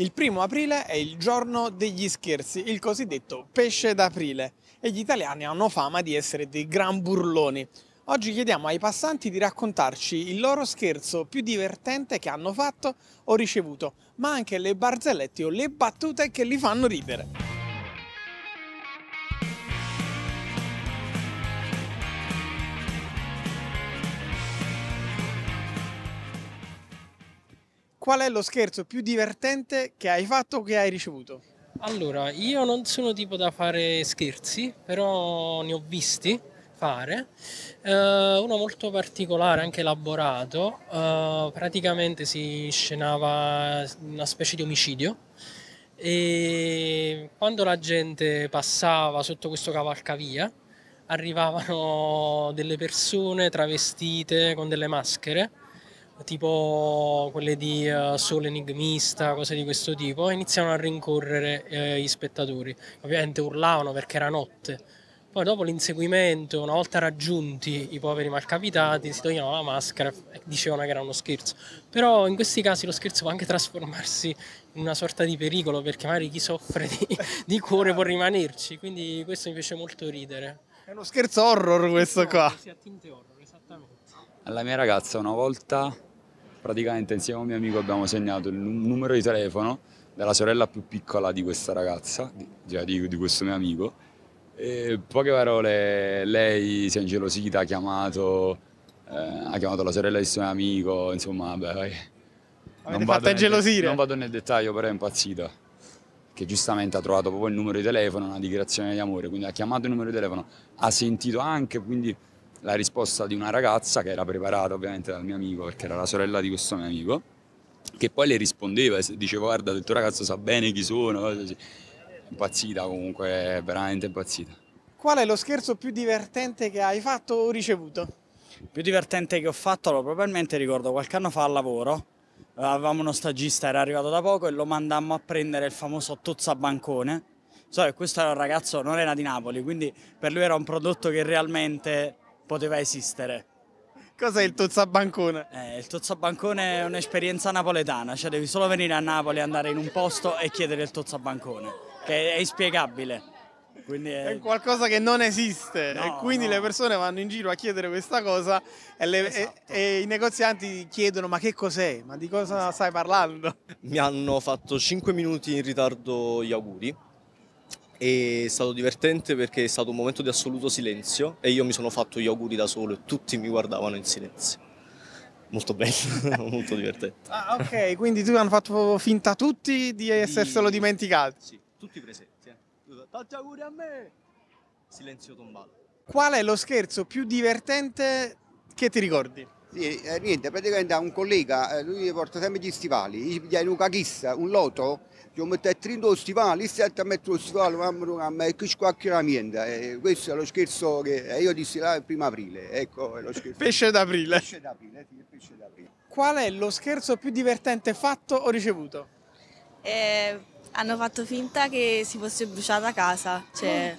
Il primo aprile è il giorno degli scherzi, il cosiddetto pesce d'aprile, e gli italiani hanno fama di essere dei gran burloni. Oggi chiediamo ai passanti di raccontarci il loro scherzo più divertente che hanno fatto o ricevuto, ma anche le barzellette o le battute che li fanno ridere. Qual è lo scherzo più divertente che hai fatto o che hai ricevuto? Allora, io non sono tipo da fare scherzi, però ne ho visti fare. Uh, uno molto particolare, anche elaborato, uh, praticamente si scenava una specie di omicidio e quando la gente passava sotto questo cavalcavia arrivavano delle persone travestite con delle maschere tipo quelle di uh, Sole Enigmista, cose di questo tipo, e iniziano a rincorrere uh, gli spettatori. Ovviamente urlavano perché era notte. Poi dopo l'inseguimento, una volta raggiunti i poveri malcapitati, si toglievano la maschera e dicevano che era uno scherzo. Però in questi casi lo scherzo può anche trasformarsi in una sorta di pericolo perché magari chi soffre di, di cuore può rimanerci, quindi questo mi fece molto ridere. È uno scherzo horror questo qua. Sì, a tinte horror, esattamente. Alla mia ragazza una volta praticamente insieme a un mio amico abbiamo segnato il numero di telefono della sorella più piccola di questa ragazza, di, di, di questo mio amico. E poche parole, lei si è ingelosita, ha chiamato, eh, ha chiamato la sorella di questo mio amico, insomma, vai. Non vado, nel, non vado nel dettaglio, però è impazzita. Che giustamente ha trovato proprio il numero di telefono, una dichiarazione di amore, quindi ha chiamato il numero di telefono, ha sentito anche, quindi la risposta di una ragazza che era preparata ovviamente dal mio amico perché era la sorella di questo mio amico che poi le rispondeva e diceva guarda il tuo ragazzo sa bene chi sono impazzita comunque veramente impazzita. Qual è lo scherzo più divertente che hai fatto o ricevuto? Il più divertente che ho fatto allora, probabilmente ricordo qualche anno fa al lavoro avevamo uno stagista era arrivato da poco e lo mandammo a prendere il famoso Tozza Bancone. So che questo era un ragazzo non era di Napoli quindi per lui era un prodotto che realmente poteva esistere. Cos'è il Tozzabancone? Eh, il Tozzabancone è un'esperienza napoletana, cioè devi solo venire a Napoli, andare in un posto e chiedere il Tozzabancone, che è inspiegabile. È... è... qualcosa che non esiste no, e quindi no. le persone vanno in giro a chiedere questa cosa e, le... esatto. e, e, i negozianti chiedono ma che cos'è, ma di cosa esatto. stai parlando? Mi hanno fatto 5 minuti in ritardo gli auguri è stato divertente perché è stato un momento di assoluto silenzio e io mi sono fatto gli auguri da solo e tutti mi guardavano in silenzio. Molto bello, molto divertente. Ah, ok, quindi tu hanno fatto finta tutti di esserselo dimenticati? Sì, tutti presenti. Eh. Tanti auguri a me! Silenzio tombale. Qual è lo scherzo più divertente che ti ricordi? Sì, eh, niente, praticamente ha un collega, eh, lui porta sempre gli stivali, gli piglia in un cachissa, un loto, io metto dentro stivali, sette a mettere lo stivale, mamma mia, che squacchia niente. E questo è lo scherzo che io dissi là il primo aprile. Ecco, è lo scherzo. Pesce d'aprile. Pesce d'aprile, sì, pesce d'aprile. Qual è lo scherzo più divertente fatto o ricevuto? Eh, hanno fatto finta che si fosse bruciata casa, cioè,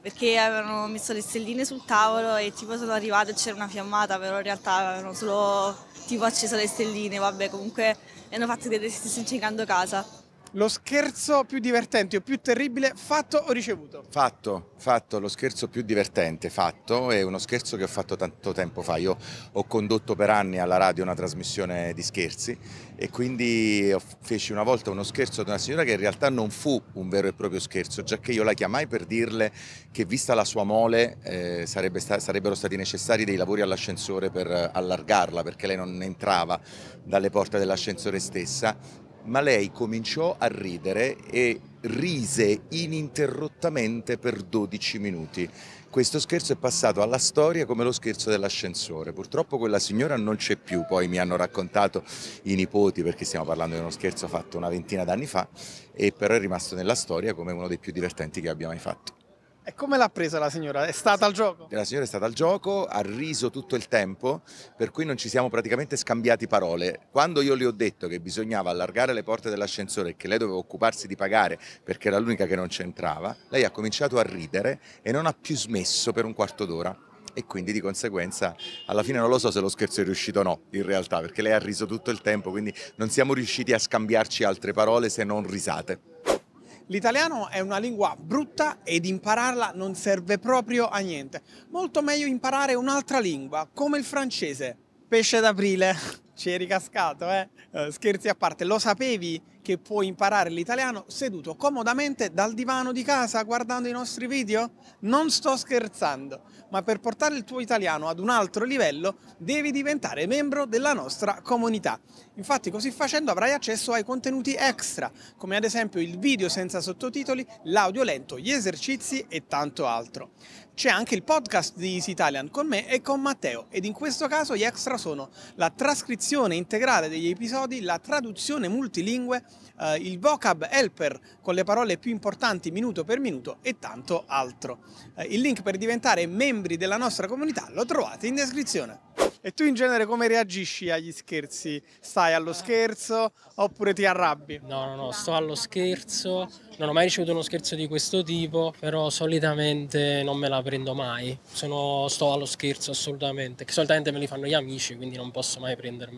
perché avevano messo le stelline sul tavolo e tipo sono arrivate e c'era una fiammata, però in realtà avevano solo tipo acceso le stelline, vabbè comunque hanno fatto credere che si stesse inceccando casa. Lo scherzo più divertente o più terribile fatto o ricevuto? Fatto, fatto, lo scherzo più divertente fatto è uno scherzo che ho fatto tanto tempo fa. Io ho condotto per anni alla radio una trasmissione di scherzi e quindi feci una volta uno scherzo ad una signora che in realtà non fu un vero e proprio scherzo, già che io la chiamai per dirle che vista la sua mole eh, sarebbe sta sarebbero stati necessari dei lavori all'ascensore per allargarla perché lei non entrava dalle porte dell'ascensore stessa ma lei cominciò a ridere e rise ininterrottamente per 12 minuti. Questo scherzo è passato alla storia come lo scherzo dell'ascensore. Purtroppo quella signora non c'è più, poi mi hanno raccontato i nipoti perché stiamo parlando di uno scherzo fatto una ventina d'anni fa e però è rimasto nella storia come uno dei più divertenti che abbia mai fatto. E come l'ha presa la signora? È stata al gioco? La signora è stata al gioco, ha riso tutto il tempo, per cui non ci siamo praticamente scambiati parole. Quando io le ho detto che bisognava allargare le porte dell'ascensore e che lei doveva occuparsi di pagare perché era l'unica che non c'entrava, lei ha cominciato a ridere e non ha più smesso per un quarto d'ora e quindi di conseguenza alla fine non lo so se lo scherzo è riuscito o no in realtà perché lei ha riso tutto il tempo quindi non siamo riusciti a scambiarci altre parole se non risate. L'italiano è una lingua brutta ed impararla non serve proprio a niente. Molto meglio imparare un'altra lingua, come il francese. Pesce d'aprile, ci eri cascato, eh? eh? Scherzi a parte, lo sapevi che puoi imparare l'italiano seduto comodamente dal divano di casa guardando i nostri video? Non sto scherzando, ma per portare il tuo italiano ad un altro livello devi diventare membro della nostra comunità. Infatti così facendo avrai accesso ai contenuti extra, come ad esempio il video senza sottotitoli, l'audio lento, gli esercizi e tanto altro. C'è anche il podcast di Easy Italian con me e con Matteo ed in questo caso gli extra sono la trascrizione integrale degli episodi, la traduzione multilingue, eh, il vocab helper con le parole più importanti minuto per minuto e tanto altro. Eh, il link per diventare membri della nostra comunità lo trovate in descrizione. E tu in genere come reagisci agli scherzi? Stai allo scherzo oppure ti arrabbi? No, no, no, sto allo scherzo. Non ho mai ricevuto uno scherzo di questo tipo, però solitamente non me la prendo mai. Sono, sto allo scherzo assolutamente, che solitamente me li fanno gli amici, quindi non posso mai prendermela.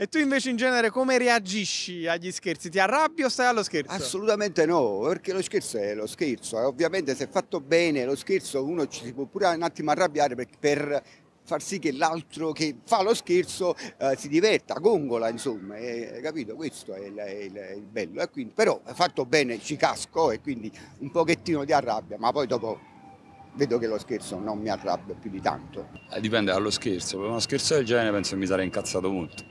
E tu invece in genere come reagisci agli scherzi? Ti arrabbi o stai allo scherzo? Assolutamente no, perché lo scherzo è lo scherzo. Ovviamente se fatto bene lo scherzo uno ci si può pure un attimo arrabbiare per, per far sì che l'altro che fa lo scherzo eh, si diverta, gongola insomma, hai capito? Questo è il, il, è il bello. E quindi, però fatto bene ci casco e quindi un pochettino di arrabbia, ma poi dopo vedo che lo scherzo non mi arrabbia più di tanto. Eh, dipende dallo scherzo, per uno scherzo del genere penso che mi sarei incazzato molto,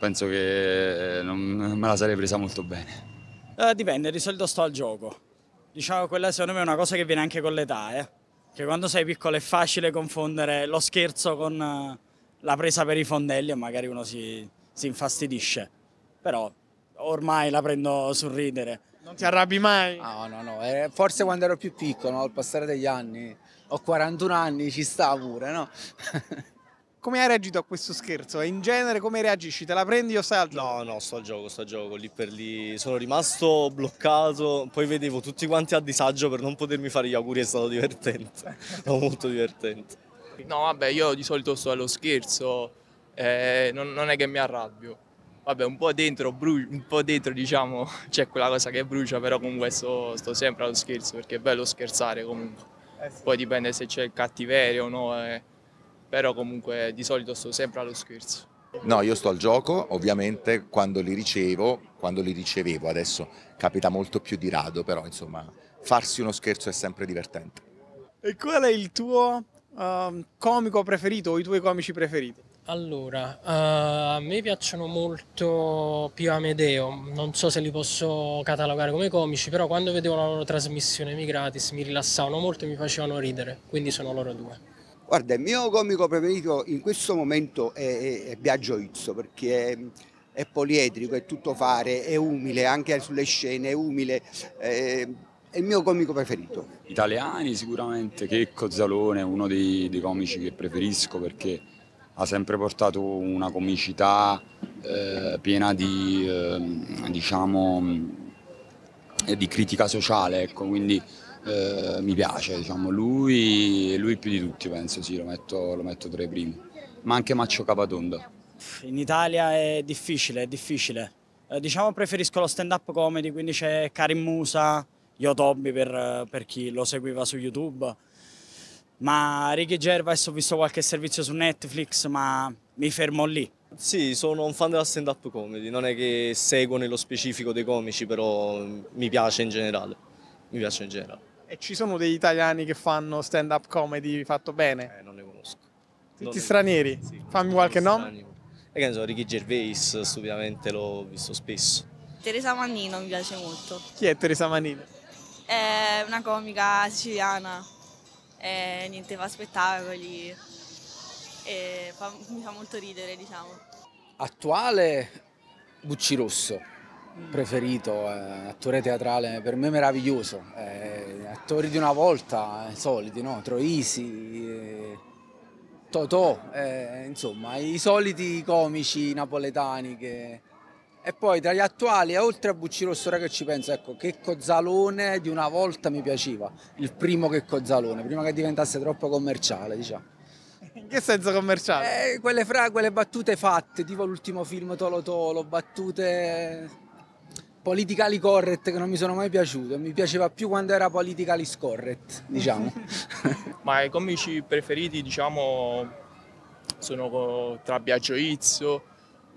penso che non me la sarei presa molto bene. Eh, dipende, di solito sto al gioco. Diciamo quella secondo me è una cosa che viene anche con l'età, eh che quando sei piccolo è facile confondere lo scherzo con eh, la presa per i fondelli e magari uno si, si infastidisce. Però ormai la prendo sul ridere. Non ti arrabbi mai? No, no, no. Eh, forse quando ero più piccolo, al passare degli anni, ho 41 anni, ci sta pure, no? Come hai reagito a questo scherzo? E in genere come reagisci? Te la prendi o stai al gioco? No, no, sto a gioco, sto a gioco, lì per lì sono rimasto bloccato, poi vedevo tutti quanti a disagio per non potermi fare gli auguri, è stato divertente, è molto divertente. No, vabbè, io di solito sto allo scherzo, eh, non, non, è che mi arrabbio. Vabbè, un po' dentro, bru- un po' dentro diciamo, c'è quella cosa che brucia, però comunque sto, sto, sempre allo scherzo, perché è bello scherzare comunque. Eh Poi dipende se c'è il cattiverio o no. Eh però comunque di solito sto sempre allo scherzo. No, io sto al gioco, ovviamente quando li ricevo, quando li ricevevo, adesso capita molto più di rado, però insomma farsi uno scherzo è sempre divertente. E qual è il tuo uh, comico preferito o i tuoi comici preferiti? Allora, uh, a me piacciono molto Pio Amedeo, non so se li posso catalogare come comici, però quando vedevo la loro trasmissione Migratis mi rilassavano molto e mi facevano ridere, quindi sono loro due. Guarda, il mio comico preferito in questo momento è, è, Biagio Izzo perché è, è, poliedrico, è tutto fare, è umile, anche sulle scene è umile, è, è il mio comico preferito. Italiani sicuramente, Checco Zalone è uno dei, dei, comici che preferisco perché ha sempre portato una comicità eh, piena di, eh, diciamo, di critica sociale, ecco, quindi eh, mi piace, diciamo, lui, lui più di tutti penso, sì, lo metto, lo metto tra i primi, ma anche Maccio Capatonda. In Italia è difficile, è difficile. Eh, diciamo preferisco lo stand-up comedy, quindi c'è Karim Musa, Yotobi per, per chi lo seguiva su YouTube, ma Ricky Gervais ho visto qualche servizio su Netflix, ma mi fermo lì. Sì, sono un fan della stand-up comedy, non è che seguo nello specifico dei comici, però mi piace in generale. Mi piace in generale. E ci sono degli italiani che fanno stand up comedy fatto bene? Eh, non ne conosco. Tutti non stranieri? Sì, Fammi qualche nome. E che ne so, Ricky Gervais, stupidamente l'ho visto spesso. Teresa Mannino mi piace molto. Chi è Teresa Mannino? È una comica siciliana, e niente fa spettacoli e fa, mi fa molto ridere diciamo. Attuale Bucci Rosso preferito, eh, attore teatrale per me meraviglioso, eh, attori di una volta, eh, soliti, no? Troisi, eh, Totò, eh, insomma i soliti comici napoletani che... E poi tra gli attuali, oltre a Bucci Rosso, ora che ci penso, ecco, Checco Zalone di una volta mi piaceva, il primo Checco Zalone, prima che diventasse troppo commerciale, diciamo. In che senso commerciale? Eh, quelle, fra, quelle battute fatte, tipo l'ultimo film Tolo Tolo, battute politically correct che non mi sono mai piaciute, mi piaceva più quando era politically scorrect, diciamo. Ma i comici preferiti, diciamo, sono tra Biagio Izzo,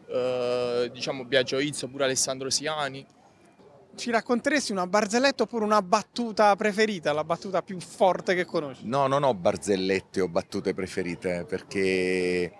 eh, diciamo Biagio Izzo oppure Alessandro Siani. Ci racconteresti una barzelletta oppure una battuta preferita, la battuta più forte che conosci? No, non ho barzellette o battute preferite perché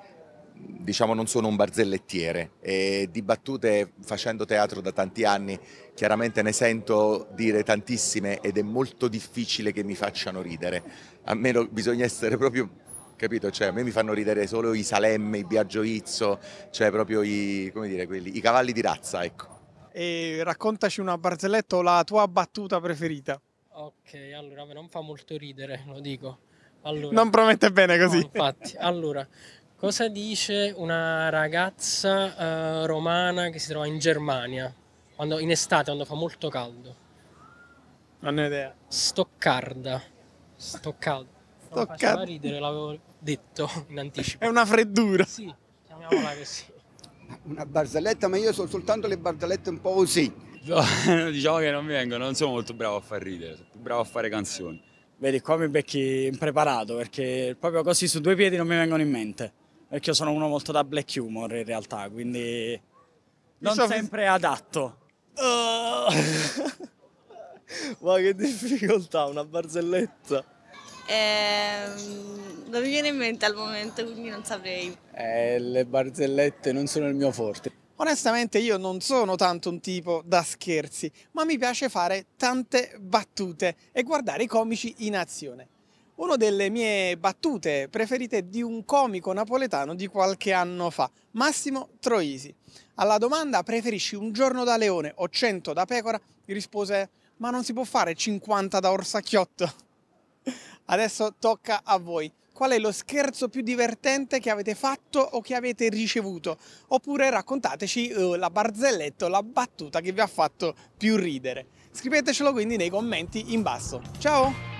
diciamo non sono un barzellettiere e di battute facendo teatro da tanti anni chiaramente ne sento dire tantissime ed è molto difficile che mi facciano ridere. A me bisogna essere proprio capito? Cioè, a me mi fanno ridere solo i Salemme, i Biagio Izzo, cioè proprio i, dire, quelli, i cavalli di razza, ecco e raccontaci una barzelletta o la tua battuta preferita. Ok, allora non fa molto ridere, lo dico. Allora, non promette bene così. No, infatti, allora, cosa dice una ragazza uh, romana che si trova in Germania quando, in estate quando fa molto caldo? Non ho idea. Stoccarda. Stoccarda. Stoccarda. Non ridere, l'avevo detto in anticipo. È una freddura. Sì, chiamiamola così. Una barzelletta, ma io sono soltanto le barzellette un po' così. No, diciamo che non mi vengono, non sono molto bravo a far ridere, sono più bravo a fare canzoni. Vedi, qua mi becchi impreparato perché proprio così su due piedi non mi vengono in mente. Perché io sono uno molto da black humor in realtà, quindi non so sempre adatto. Oh. Ma che difficoltà, una barzelletta. Ehm, non mi viene in mente al momento, quindi non saprei. Eh, le barzellette non sono il mio forte. Onestamente io non sono tanto un tipo da scherzi, ma mi piace fare tante battute e guardare i comici in azione. Una delle mie battute preferite di un comico napoletano di qualche anno fa, Massimo Troisi. Alla domanda preferisci un giorno da leone o 100 da pecora, rispose ma non si può fare 50 da orsacchiotto. Adesso tocca a voi. Qual è lo scherzo più divertente che avete fatto o che avete ricevuto? Oppure raccontateci uh, la barzelletta o la battuta che vi ha fatto più ridere. Scrivetecelo quindi nei commenti in basso. Ciao!